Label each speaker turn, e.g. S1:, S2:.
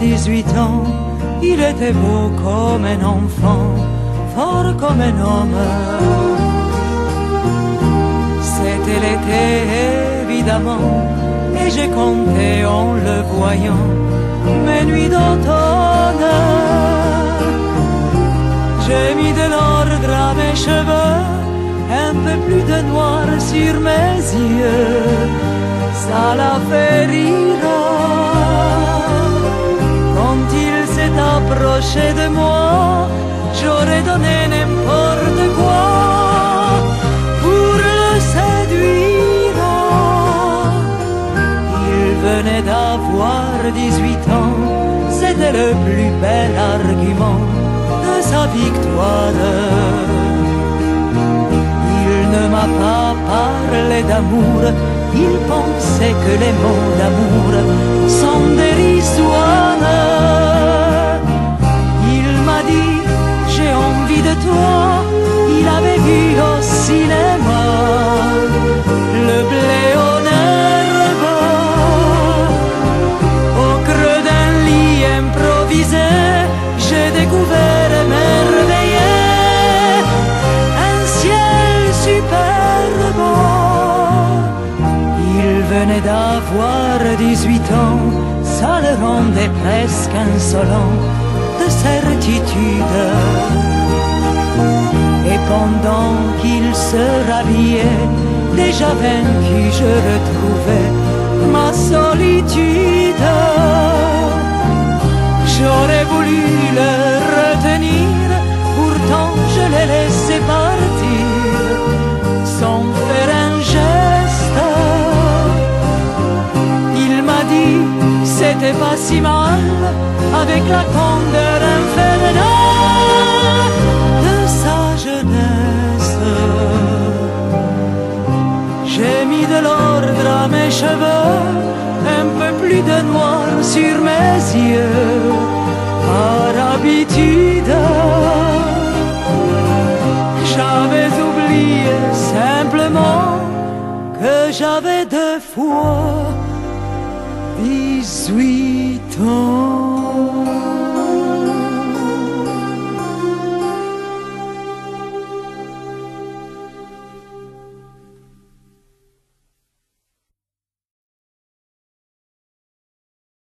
S1: dix-huit ans, il était beau comme un enfant, fort comme un homme. C'était l'été, évidemment, et j'ai compté en le voyant mes nuits d'automne. J'ai mis de l'ordre à mes cheveux, un peu plus de noir sur mes yeux, ça l'a fait rire. De moi, j'aurais donné n'importe quoi pour le séduire. Il venait d'avoir 18 ans, c'était le plus bel argument de sa victoire. Il ne m'a pas parlé d'amour, il pensait que les mots d'amour venait d'avoir 18 ans, ça le rendait presque insolent de certitude. Et pendant qu'il se rhabillait, déjà vaincu, je retrouvais ma solitude. Si mal, avec la candeur infernale de sa jeunesse. J'ai mis de l'ordre à mes cheveux, un peu plus de noir sur mes yeux, par habitude. J'avais oublié simplement que j'avais deux fois these sweet tones.